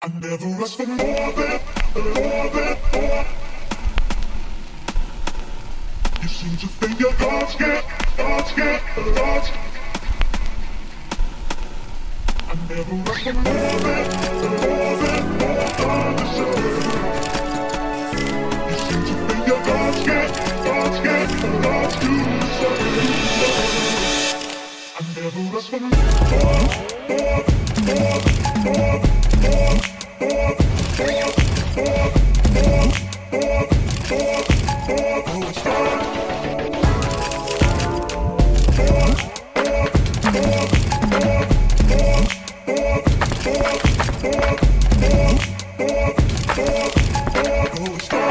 I never asked for more than, more than, more. You seem to think your thoughts get, thoughts get, thoughts. I never asked for more than, more than, more I deserve. You seem to think your thoughts get, thoughts get, thoughts too deserve. I never asked for more, more, more, more. Oh, stop.